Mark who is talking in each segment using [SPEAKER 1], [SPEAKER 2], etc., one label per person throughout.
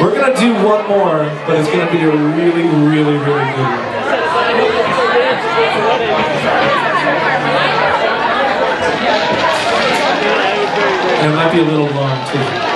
[SPEAKER 1] We're gonna do one more, but it's gonna be a really, really, really good one. It might be a little long too.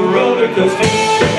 [SPEAKER 1] Roller coaster.